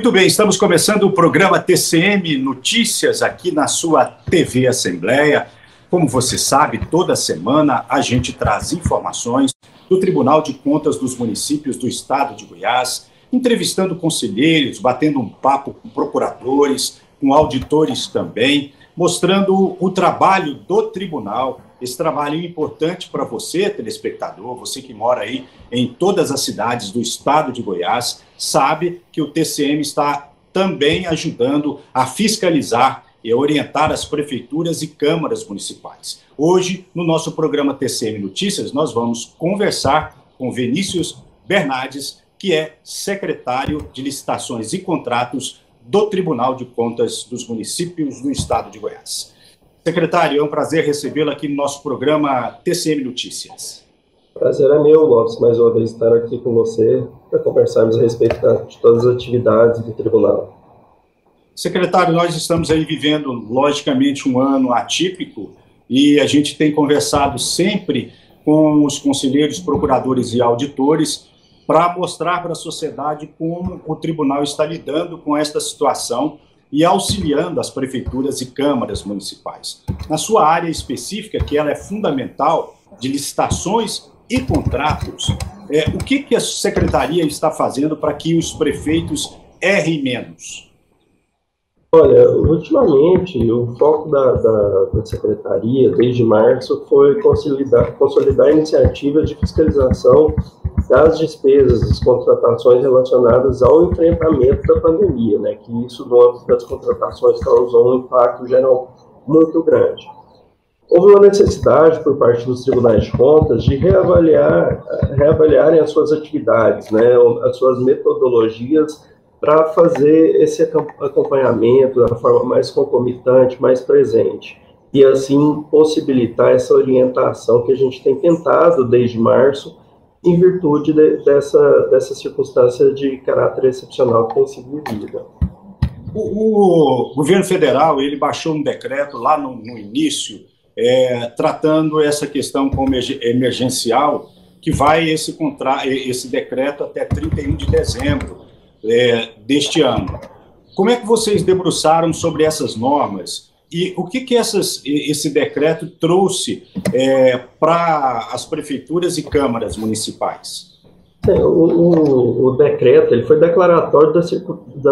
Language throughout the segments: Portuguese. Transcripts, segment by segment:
Muito bem, estamos começando o programa TCM Notícias aqui na sua TV Assembleia. Como você sabe, toda semana a gente traz informações do Tribunal de Contas dos Municípios do Estado de Goiás, entrevistando conselheiros, batendo um papo com procuradores, com auditores também, mostrando o trabalho do tribunal, esse trabalho importante para você, telespectador, você que mora aí em todas as cidades do estado de Goiás, sabe que o TCM está também ajudando a fiscalizar e orientar as prefeituras e câmaras municipais. Hoje, no nosso programa TCM Notícias, nós vamos conversar com Vinícius Bernardes, que é secretário de Licitações e Contratos do Tribunal de Contas dos Municípios do Estado de Goiás. Secretário, é um prazer recebê-lo aqui no nosso programa TCM Notícias. Prazer é meu, Lopes, mais uma vez estar aqui com você para conversarmos a respeito de todas as atividades do tribunal. Secretário, nós estamos aí vivendo, logicamente, um ano atípico e a gente tem conversado sempre com os conselheiros, procuradores e auditores para mostrar para a sociedade como o tribunal está lidando com esta situação e auxiliando as prefeituras e câmaras municipais. Na sua área específica, que ela é fundamental, de licitações e contratos, é, o que, que a secretaria está fazendo para que os prefeitos errem menos? Olha, ultimamente o foco da, da, da, secretaria, desde março, foi consolidar, consolidar iniciativas de fiscalização das despesas, das contratações relacionadas ao enfrentamento da pandemia, né, que isso no âmbito das contratações causou um impacto geral muito grande. Houve uma necessidade por parte dos tribunais de contas de reavaliar, reavaliarem as suas atividades, né, as suas metodologias para fazer esse acompanhamento da forma mais concomitante, mais presente, e assim possibilitar essa orientação que a gente tem tentado desde março, em virtude de, dessa, dessa circunstância de caráter excepcional que tem sido vivida. O, o, governo federal ele baixou um decreto lá no, no início, é, tratando essa questão como emergencial, que vai esse, contra, esse decreto até 31 de dezembro é, deste ano. Como é que vocês debruçaram sobre essas normas e o que, que essas, esse decreto trouxe é, para as prefeituras e câmaras municipais? É, o, o, o, decreto ele foi declaratório da,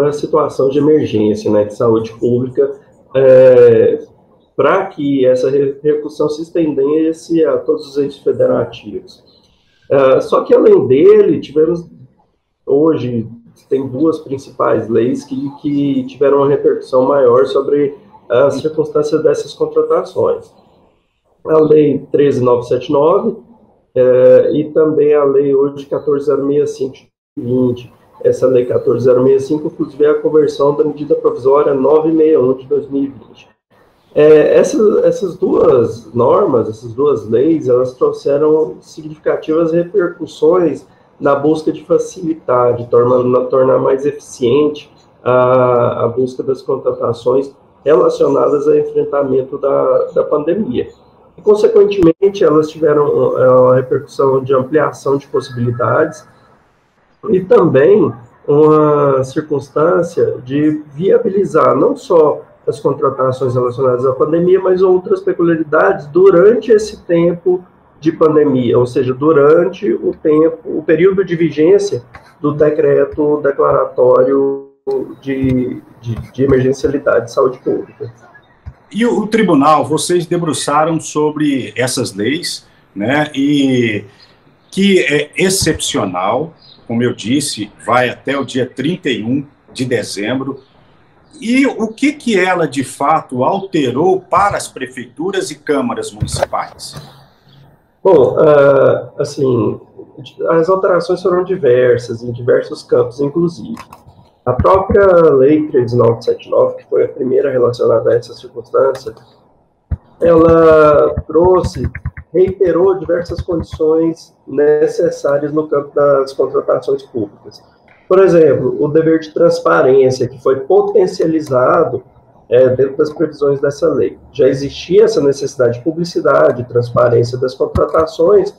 da situação de emergência né, de saúde pública é, para que essa repercussão se estendesse a todos os entes federativos. Uh, só que, além dele, tivemos hoje tem duas principais leis que, que tiveram uma repercussão maior sobre as circunstâncias dessas contratações. A Lei 13979 é, e também a Lei hoje 14065 Essa Lei 14065, inclusive, é a conversão da medida provisória 961 de 2020. É, essas, essas duas normas, essas duas leis, elas trouxeram significativas repercussões na busca de facilitar, de tornar, tornar mais eficiente a, a busca das contratações relacionadas ao enfrentamento da, da pandemia. E, consequentemente, elas tiveram é, uma repercussão de ampliação de possibilidades e também uma circunstância de viabilizar não só as contratações relacionadas à pandemia, mas outras peculiaridades durante esse tempo de pandemia, ou seja, durante o tempo, o período de vigência do decreto declaratório de, de, de emergencialidade de saúde pública. E o, o, tribunal, vocês debruçaram sobre essas leis, né, e que é excepcional, como eu disse, vai até o dia 31 de dezembro, e o que que ela, de fato, alterou para as prefeituras e câmaras municipais? Bom, uh, assim, as alterações foram diversas, em diversos campos, inclusive. A própria Lei 13979, que foi a primeira relacionada a essa circunstância, ela trouxe, reiterou diversas condições necessárias no campo das contratações públicas. Por exemplo, o dever de transparência, que foi potencializado é, dentro das previsões dessa lei. Já existia essa necessidade de publicidade, transparência das contratações,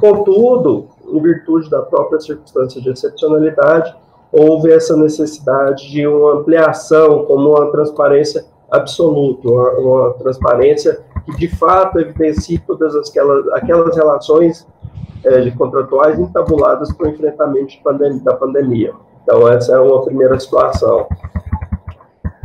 contudo, em virtude da própria circunstância de excepcionalidade, houve essa necessidade de uma ampliação, como uma transparência absoluta, uma, uma transparência que de fato evidencie todas aquelas, aquelas relações de contratuais entabuladas para o enfrentamento pandemia, da pandemia. Então, essa é uma primeira situação.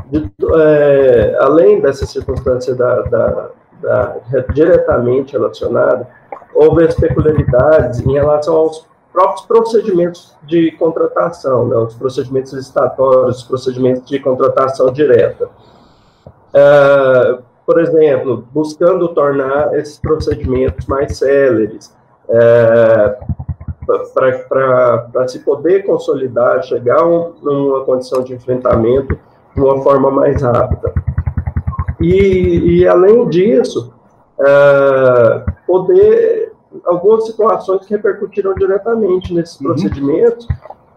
De, é, além dessa circunstância da, da, da, diretamente relacionada, houve as peculiaridades em relação aos próprios procedimentos de contratação, né, os procedimentos licitatórios, os procedimentos de contratação direta. Uh, por exemplo, buscando tornar esses procedimentos mais céleres, é, para se poder consolidar, chegar a um, uma condição de enfrentamento de uma forma mais rápida. E, e além disso, é, poder algumas situações que repercutiram diretamente nesses uhum. procedimentos,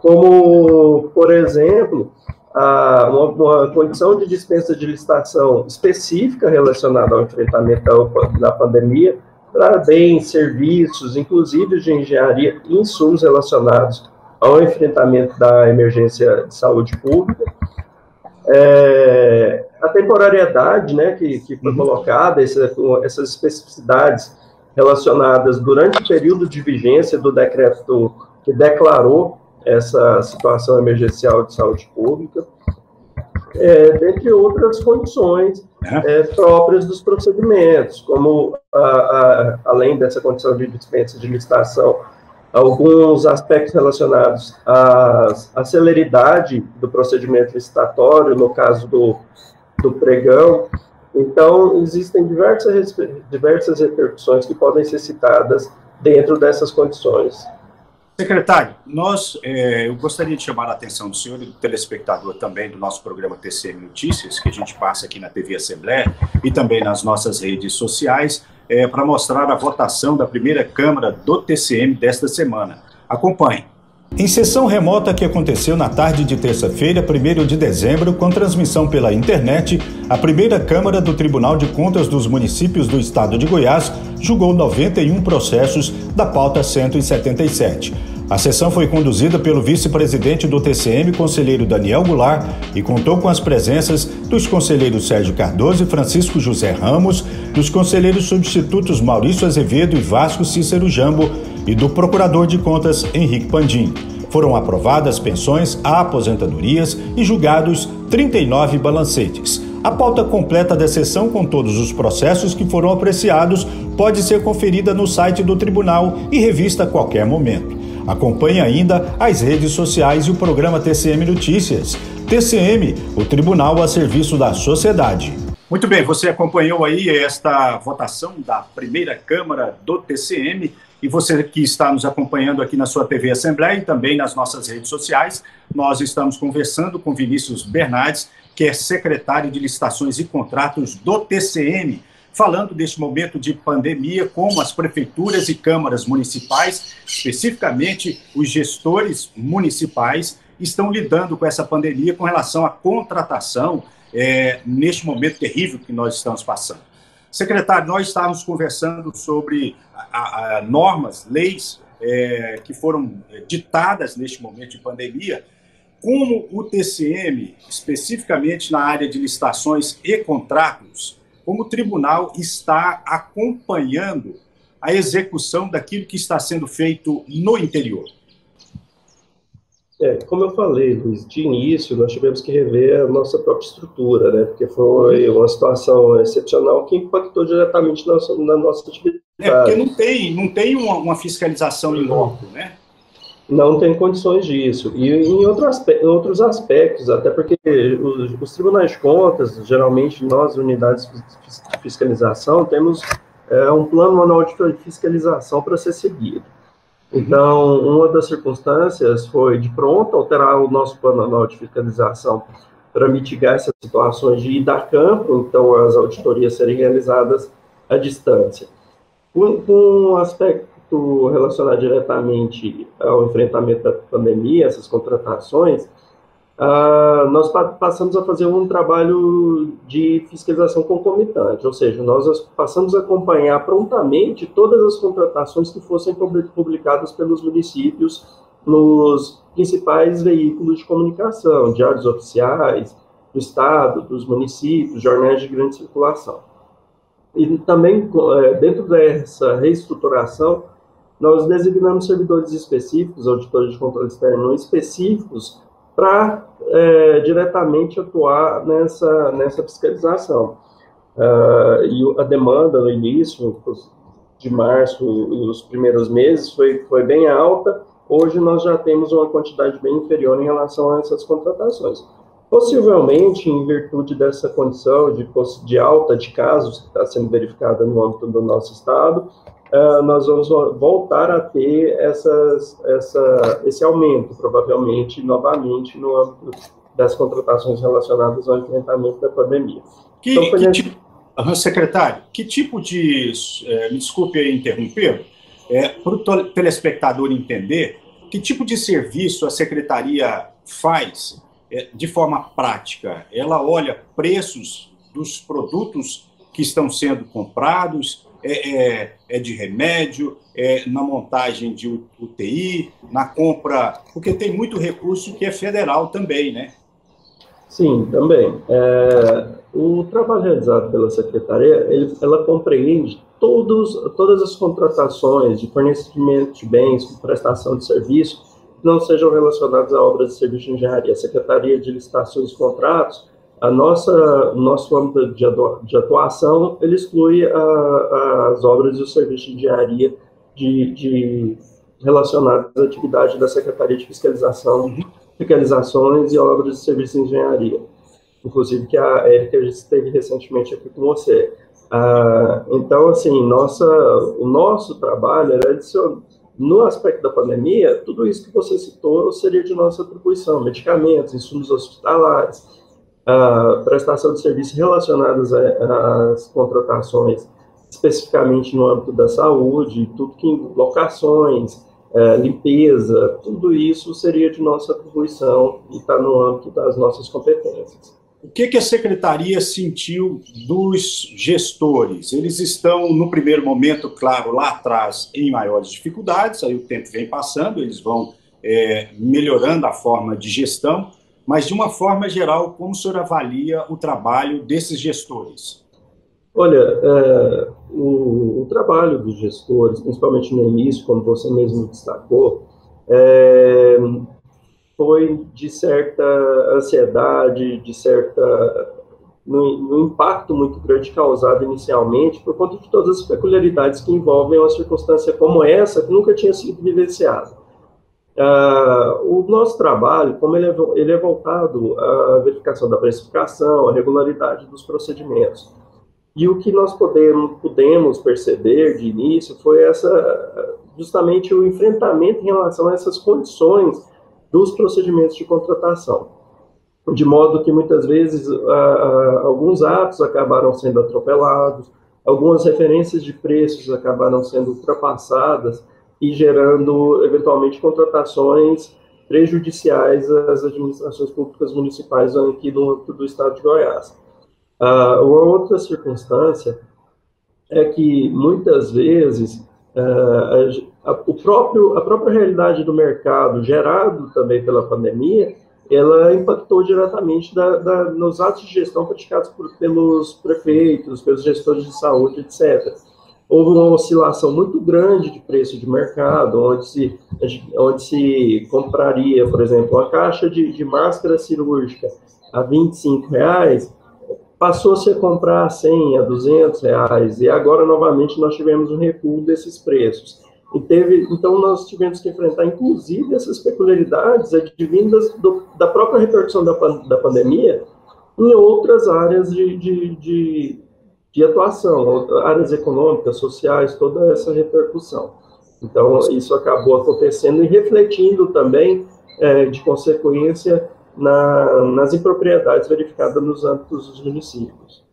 como, por exemplo, a, uma, uma, condição de dispensa de licitação específica relacionada ao enfrentamento da, da pandemia, para bens, serviços, inclusive de engenharia e insumos relacionados ao enfrentamento da emergência de saúde pública. É, a temporariedade né, que, que foi uhum. colocada, essa, essas especificidades relacionadas durante o período de vigência do decreto que declarou essa situação emergencial de saúde pública, é, dentre outras condições é, próprias dos procedimentos, como, a, a, além dessa condição de dispensa de licitação, alguns aspectos relacionados à, à celeridade do procedimento licitatório, no caso do, do pregão. Então, existem diversas, diversas repercussões que podem ser citadas dentro dessas condições. Secretário, nós, é, eu gostaria de chamar a atenção do senhor e do telespectador também do nosso programa TCM Notícias, que a gente passa aqui na TV Assembleia e também nas nossas redes sociais, é, para mostrar a votação da primeira Câmara do TCM desta semana. Acompanhe. Em sessão remota que aconteceu na tarde de terça-feira, 1 de dezembro, com transmissão pela internet, a primeira Câmara do Tribunal de Contas dos Municípios do Estado de Goiás julgou 91 processos da pauta 177. A sessão foi conduzida pelo vice-presidente do TCM, conselheiro Daniel Goulart, e contou com as presenças dos conselheiros Sérgio Cardoso e Francisco José Ramos, dos conselheiros substitutos Maurício Azevedo e Vasco Cícero Jambo e do Procurador de Contas Henrique Pandim. Foram aprovadas pensões, aposentadorias e julgados 39 balancetes. A pauta completa da sessão com todos os processos que foram apreciados pode ser conferida no site do tribunal e revista a qualquer momento. Acompanhe ainda as redes sociais e o programa TCM Notícias. TCM, o tribunal a serviço da sociedade. Muito bem, você acompanhou aí esta votação da primeira Câmara do TCM. E você que está nos acompanhando aqui na sua TV Assembleia e também nas nossas redes sociais, nós estamos conversando com Vinícius Bernardes, que é secretário de Licitações e Contratos do TCM, falando deste momento de pandemia, como as prefeituras e câmaras municipais, especificamente os gestores municipais, estão lidando com essa pandemia com relação à contratação é, neste momento terrível que nós estamos passando. Secretário, nós estávamos conversando sobre a, a, normas, leis é, que foram é, ditadas neste momento de pandemia, como o TCM, especificamente na área de licitações e contratos, como o tribunal está acompanhando a execução daquilo que está sendo feito no interior. É, como eu falei, Luiz, de início nós tivemos que rever a nossa própria estrutura, né? Porque foi uma situação excepcional que impactou diretamente na nossa, na nossa atividade. É, porque não tem, não tem uma, uma fiscalização em loco, né? Não tem condições disso. E em, outro aspe outros aspectos, até porque os, os, tribunais de contas, geralmente nós, unidades de fiscalização, temos é, um plano anual de fiscalização para ser seguido. Então, uma das circunstâncias foi, de pronto, alterar o nosso plano anual de fiscalização para mitigar essas situações de ir a campo, então as auditorias serem realizadas à distância. Com um aspecto relacionado diretamente ao enfrentamento da pandemia, essas contratações, Uh, nós pa passamos a fazer um trabalho de fiscalização concomitante, ou seja, nós passamos a acompanhar prontamente todas as contratações que fossem publicadas pelos municípios nos principais veículos de comunicação, diários oficiais, do Estado, dos municípios, jornais de grande circulação. E também, é, dentro dessa reestruturação, nós designamos servidores específicos, auditores de controle externo específicos, para é, diretamente atuar nessa, nessa fiscalização. Uh, e a demanda no início, de março e os primeiros meses, foi, foi bem alta. Hoje nós já temos uma quantidade bem inferior em relação a essas contratações. Possivelmente, em virtude dessa condição de, de alta de casos que está sendo verificada no âmbito do nosso estado, uh, nós vamos voltar a ter essas, essa, esse aumento, provavelmente, novamente, no âmbito das contratações relacionadas ao enfrentamento da pandemia. Que, então, que tipo, secretário, que tipo de. É, me desculpe interromper, é, para o telespectador entender, que tipo de serviço a secretaria faz de forma prática? Ela olha preços dos produtos que estão sendo comprados, é, é, é, de remédio, é na montagem de UTI, na compra, porque tem muito recurso que é federal também, né? Sim, também. É, o trabalho realizado pela Secretaria, ele, ela compreende todos, todas as contratações de fornecimento de bens, prestação de serviço, não sejam relacionados a obras de serviço de engenharia. A Secretaria de Licitações e Contratos, a nossa, nosso âmbito de atuação, ele exclui a, as obras e o serviço de engenharia de, de relacionadas à atividade da Secretaria de Fiscalização, fiscalizações e obras de serviço de engenharia inclusive que a Érica esteve recentemente aqui com você. Ah, então, assim, nossa, o nosso trabalho era no aspecto da pandemia, tudo isso que você citou seria de nossa atribuição, medicamentos, insumos hospitalares, ah, prestação de serviços relacionados às contratações, especificamente no âmbito da saúde, tudo que locações, eh, limpeza, tudo isso seria de nossa atribuição e está no âmbito das nossas competências. O que, que a secretaria sentiu dos gestores? Eles estão, no primeiro momento, claro, lá atrás, em maiores dificuldades, aí o tempo vem passando, eles vão é, melhorando a forma de gestão, mas de uma forma geral, como o senhor avalia o trabalho desses gestores? Olha, é, o, o, trabalho dos gestores, principalmente no início, como você mesmo destacou, é, foi de certa ansiedade, de certa no, no, impacto muito grande causado inicialmente por conta de todas as peculiaridades que envolvem uma circunstância como essa que nunca tinha sido vivenciada. Uh, o nosso trabalho, como ele é, ele é voltado à verificação da precificação, à regularidade dos procedimentos. E o que nós podemos, pudemos perceber de início foi essa, justamente o enfrentamento em relação a essas condições dos procedimentos de contratação. De modo que muitas vezes alguns atos acabaram sendo atropelados, algumas referências de preços acabaram sendo ultrapassadas e gerando, eventualmente, contratações prejudiciais às administrações públicas municipais aqui do estado de Goiás. Uh, uma outra circunstância é que, muitas vezes, uh, a, o próprio, a própria realidade do mercado, gerado também pela pandemia, ela impactou diretamente da, da, nos atos de gestão praticados por, pelos prefeitos, pelos gestores de saúde, etc. Houve uma oscilação muito grande de preço de mercado, onde se, onde se compraria, por exemplo, uma caixa de, de máscara cirúrgica a 25 reais, passou-se a comprar a 100, a 200 reais, e agora novamente nós tivemos um recuo desses preços. E teve, então, nós tivemos que enfrentar, inclusive, essas peculiaridades advindas do, da própria repercussão da, da pandemia em outras áreas de, de, de, de atuação, áreas econômicas, sociais, toda essa repercussão. Então, isso acabou acontecendo e refletindo também, é, de consequência, na, nas impropriedades verificadas nos âmbitos dos municípios.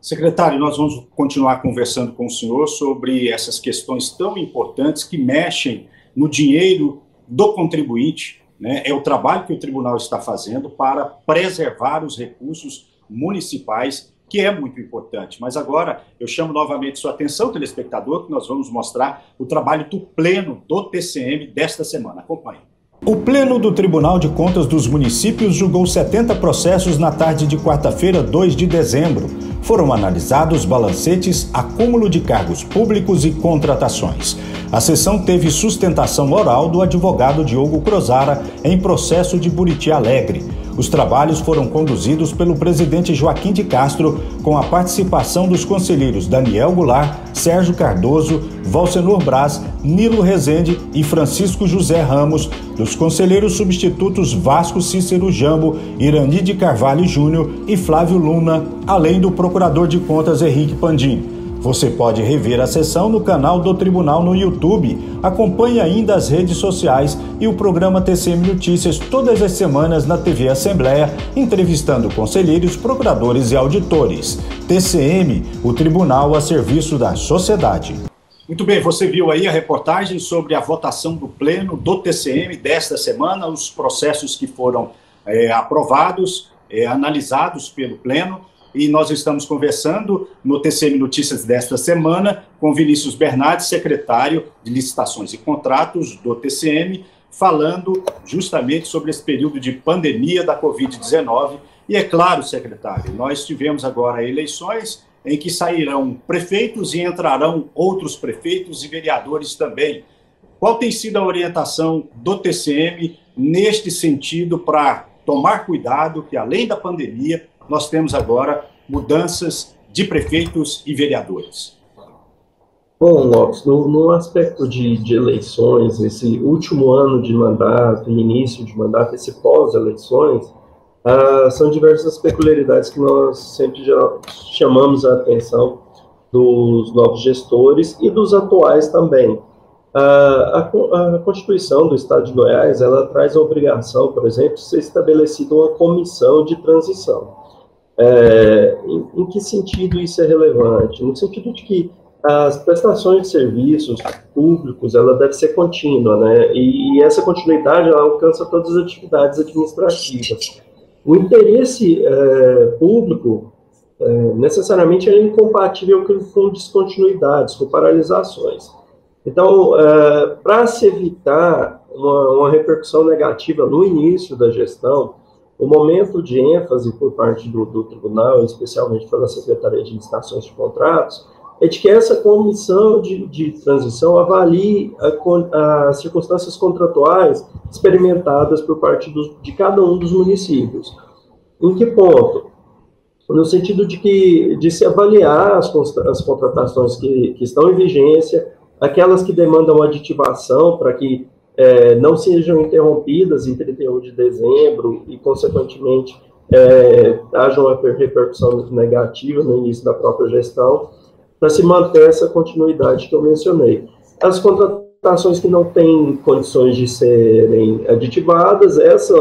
Secretário, nós vamos continuar conversando com o senhor sobre essas questões tão importantes que mexem no dinheiro do contribuinte. Né? É o trabalho que o tribunal está fazendo para preservar os recursos municipais, que é muito importante. Mas agora eu chamo novamente sua atenção, telespectador, que nós vamos mostrar o trabalho do pleno do TCM desta semana. Acompanhe. O Pleno do Tribunal de Contas dos Municípios julgou 70 processos na tarde de quarta-feira, 2 de dezembro. Foram analisados balancetes, acúmulo de cargos públicos e contratações. A sessão teve sustentação oral do advogado Diogo Crozara em processo de Buriti Alegre. Os trabalhos foram conduzidos pelo presidente Joaquim de Castro, com a participação dos conselheiros Daniel Goulart, Sérgio Cardoso, Valcenor Braz, Nilo Rezende e Francisco José Ramos, dos conselheiros substitutos Vasco Cícero Jambo, Irani de Carvalho Júnior e Flávio Luna, além do procurador de contas Henrique Pandim. Você pode rever a sessão no canal do Tribunal no YouTube. Acompanhe ainda as redes sociais e o programa TCM Notícias todas as semanas na TV Assembleia, entrevistando conselheiros, procuradores e auditores. TCM, o Tribunal a serviço da sociedade. Muito bem, você viu aí a reportagem sobre a votação do Pleno do TCM desta semana, os processos que foram é, aprovados, é, analisados pelo Pleno e nós estamos conversando no TCM Notícias desta semana com Vinícius Bernardes, secretário de Licitações e Contratos do TCM, falando justamente sobre esse período de pandemia da Covid-19. E é claro, secretário, nós tivemos agora eleições em que sairão prefeitos e entrarão outros prefeitos e vereadores também. Qual tem sido a orientação do TCM neste sentido para tomar cuidado que, além da pandemia, nós temos agora mudanças de prefeitos e vereadores. Bom, Lopes, no, no aspecto de, de, eleições, esse último ano de mandato, início de mandato, esse pós-eleições, ah, são diversas peculiaridades que nós sempre já chamamos a atenção dos novos gestores e dos atuais também. Ah, a, a, Constituição do Estado de Goiás, ela traz a obrigação, por exemplo, de ser estabelecida uma comissão de transição. É, em, em, que sentido isso é relevante? No sentido de que as prestações de serviços públicos, ela deve ser contínua, né? E, e essa continuidade alcança todas as atividades administrativas. O interesse é, público é, necessariamente é incompatível com descontinuidades, com paralisações. Então, é, para se evitar uma, uma repercussão negativa no início da gestão, o momento de ênfase por parte do, do tribunal, especialmente pela Secretaria de Licitações de Contratos, é de que essa comissão de, de transição avalie as circunstâncias contratuais experimentadas por parte de cada um dos municípios. Em que ponto? No sentido de que de se avaliar as, as contratações que, que estão em vigência, aquelas que demandam aditivação para que é, não sejam interrompidas em 31 de dezembro e, consequentemente, é, haja uma repercussão negativa no início da própria gestão, para se manter essa continuidade que eu mencionei. As contratações que não têm condições de serem aditivadas, essa,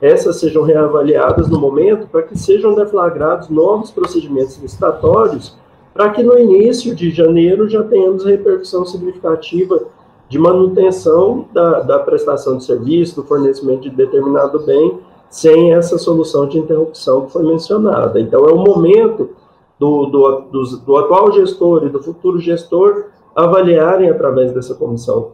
essas sejam reavaliadas no momento para que sejam deflagrados novos procedimentos licitatórios, para que no início de janeiro já tenhamos repercussão significativa de manutenção da, da prestação de serviço, do fornecimento de determinado bem, sem essa solução de interrupção que foi mencionada. Então, é o momento do, do, do, do atual gestor e do futuro gestor avaliarem, através dessa comissão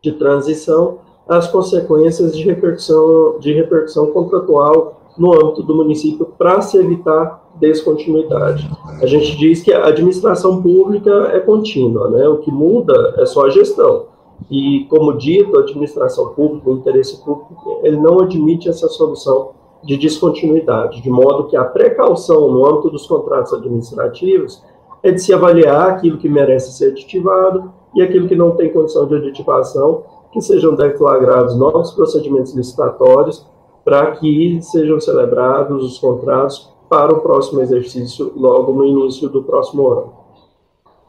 de transição, as consequências de repercussão, de repercussão contratual no âmbito do município para se evitar descontinuidade. A gente diz que a administração pública é contínua, né? O que muda é só a gestão. E, como dito, a administração pública, o interesse público, ele não admite essa solução de descontinuidade, de modo que a precaução no âmbito dos contratos administrativos é de se avaliar aquilo que merece ser aditivado e aquilo que não tem condição de aditivação, que sejam deflagrados novos procedimentos licitatórios para que sejam celebrados os contratos para o próximo exercício, logo no início do próximo ano.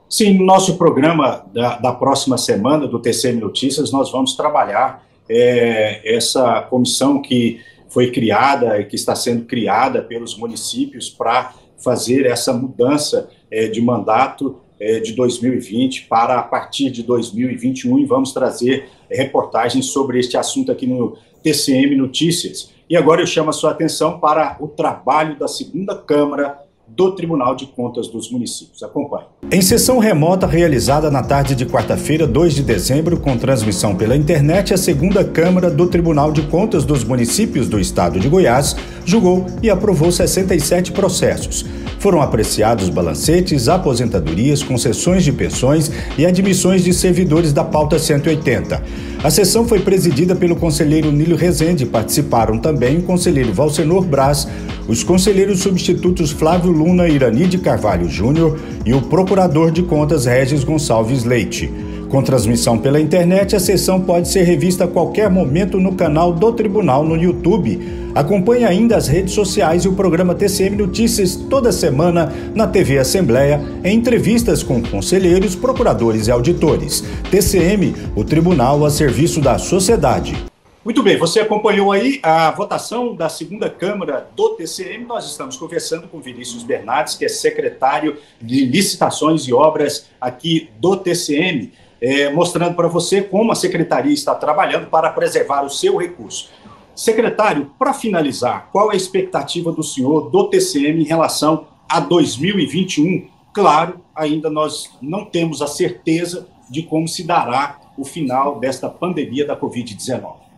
Sim, no nosso programa da, da próxima semana do TCM Notícias, nós vamos trabalhar é, essa comissão que foi criada e que está sendo criada pelos municípios para fazer essa mudança é, de mandato é, de 2020 para a partir de 2021 e vamos trazer reportagens sobre este assunto aqui no TCM Notícias. E agora eu chamo a sua atenção para o trabalho da segunda Câmara do Tribunal de Contas dos Municípios. Acompanhe. Em sessão remota realizada na tarde de quarta-feira, 2 de dezembro, com transmissão pela internet, a segunda Câmara do Tribunal de Contas dos Municípios do Estado de Goiás julgou e aprovou 67 processos. Foram apreciados balancetes, aposentadorias, concessões de pensões e admissões de servidores da pauta 180. A sessão foi presidida pelo conselheiro Nílio Rezende. Participaram também o conselheiro Valcenor Braz, os conselheiros substitutos Flávio Luna Irani de Carvalho Júnior e o procurador de contas Regis Gonçalves Leite. Com transmissão pela internet, a sessão pode ser revista a qualquer momento no canal do Tribunal no YouTube. Acompanhe ainda as redes sociais e o programa TCM Notícias toda semana na TV Assembleia, em entrevistas com conselheiros, procuradores e auditores. TCM, o Tribunal a serviço da sociedade. Muito bem, você acompanhou aí a votação da segunda Câmara do TCM. Nós estamos conversando com Vinícius Bernardes, que é secretário de Licitações e Obras aqui do TCM é, mostrando para você como a secretaria está trabalhando para preservar o seu recurso. Secretário, para finalizar, qual é a expectativa do senhor do TCM em relação a 2021? Claro, ainda nós não temos a certeza de como se dará o final desta pandemia da Covid-19.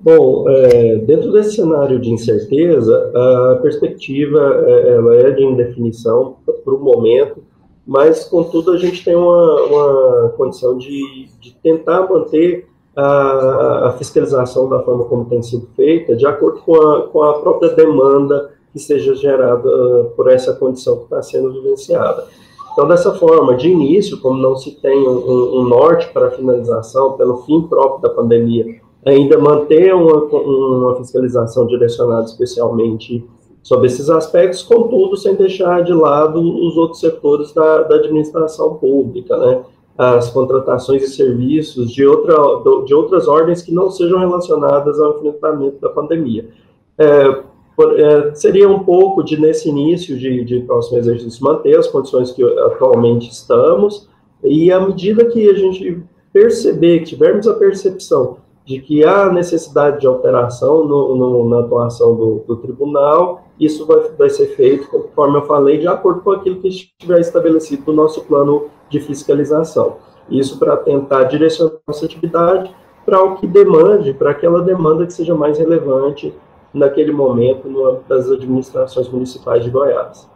Bom, é, dentro desse cenário de incerteza, a perspectiva é, ela é de indefinição para o momento, mas, contudo, a gente tem uma, uma condição de, de tentar manter a, a, fiscalização da forma como tem sido feita, de acordo com a, com a própria demanda que seja gerada por essa condição que está sendo vivenciada. Então, dessa forma, de início, como não se tem um, um norte para a finalização, pelo fim próprio da pandemia, ainda manter uma, uma fiscalização direcionada especialmente sobre esses aspectos, contudo, sem deixar de lado os outros setores da, da administração pública, né? as contratações de serviços de, outra, de outras ordens que não sejam relacionadas ao enfrentamento da pandemia. É, por, é, seria um pouco de, nesse início de, de próximo exercício, manter as condições que atualmente estamos, e à medida que a gente perceber, que tivermos a percepção de que há necessidade de alteração no, no, na atuação do, do tribunal, isso vai, vai, ser feito, conforme eu falei, de acordo com aquilo que estiver estabelecido no nosso plano de fiscalização. Isso para tentar direcionar nossa atividade para o que demande, para aquela demanda que seja mais relevante naquele momento no âmbito das administrações municipais de Goiás.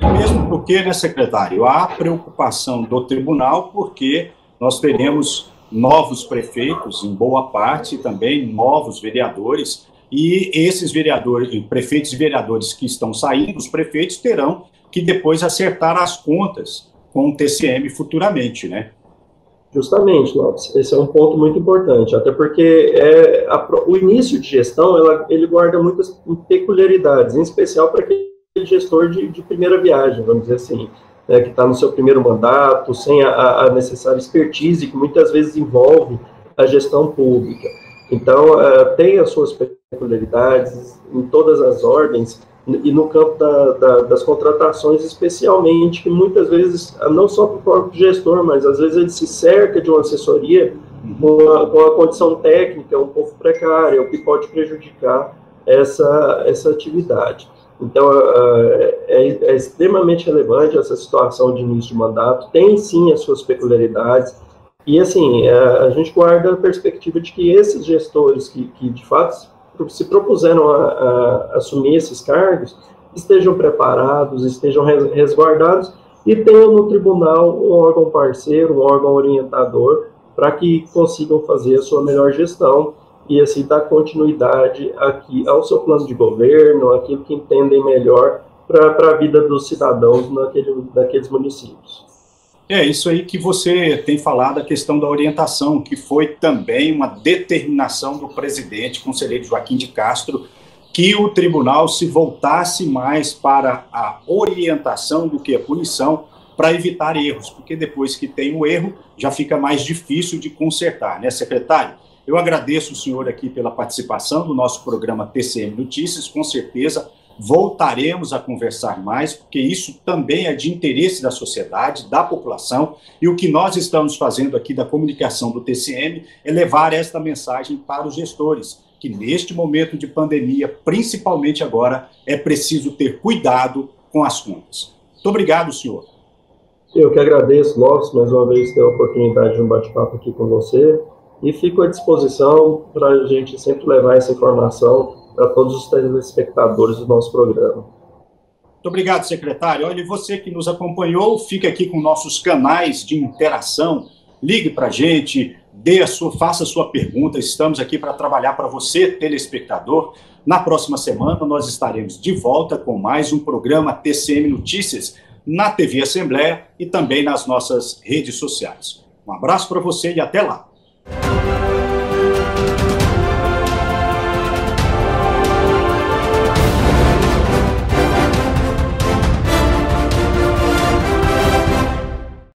Mesmo porque, né, secretário, há preocupação do tribunal, porque nós teremos novos prefeitos, em boa parte, também novos vereadores, e esses vereadores, prefeitos e vereadores que estão saindo, os prefeitos terão que depois acertar as contas com o TCM futuramente, né? Justamente, Lopes, esse é um ponto muito importante, até porque é, a, o início de gestão, ela, ele guarda muitas peculiaridades, em especial para aquele gestor de, de primeira viagem, vamos dizer assim né, que está no seu primeiro mandato, sem a, a, necessária expertise que muitas vezes envolve a gestão pública. Então, uh, tem as suas peculiaridades em todas as ordens e no campo da, da, das contratações, especialmente, que muitas vezes, não só para o próprio gestor, mas às vezes ele se cerca de uma assessoria com a, com a condição técnica um pouco precária, o que pode prejudicar essa, essa atividade. Então, é, é, é, extremamente relevante essa situação de início de mandato, tem sim as suas peculiaridades, e assim, é, a gente guarda a perspectiva de que esses gestores que, que de fato se propuseram a, a assumir esses cargos estejam preparados, estejam resguardados e tenham no tribunal um órgão parceiro, um órgão orientador, para que consigam fazer a sua melhor gestão e assim dar continuidade aqui ao seu plano de governo, aquilo que entendem melhor para a vida dos cidadãos naquele, naqueles municípios. É isso aí que você tem falado, a questão da orientação, que foi também uma determinação do presidente, conselheiro Joaquim de Castro, que o tribunal se voltasse mais para a orientação do que a punição, para evitar erros, porque depois que tem o erro, já fica mais difícil de consertar, né, secretário? Eu agradeço o senhor aqui pela participação do nosso programa TCM Notícias, com certeza voltaremos a conversar mais, porque isso também é de interesse da sociedade, da população, e o que nós estamos fazendo aqui da comunicação do TCM é levar esta mensagem para os gestores, que neste momento de pandemia, principalmente agora, é preciso ter cuidado com as contas. Muito obrigado, senhor. Eu que agradeço, Lopes, mais uma vez ter a oportunidade de um bate-papo aqui com você e fico à disposição para a gente sempre levar essa informação para todos os telespectadores do nosso programa. Muito obrigado, secretário. Olha, você que nos acompanhou, fica aqui com nossos canais de interação. Ligue para a gente, dê a sua, faça a sua pergunta. Estamos aqui para trabalhar para você, telespectador. Na próxima semana, nós estaremos de volta com mais um programa TCM Notícias na TV Assembleia e também nas nossas redes sociais. Um abraço para você e até lá.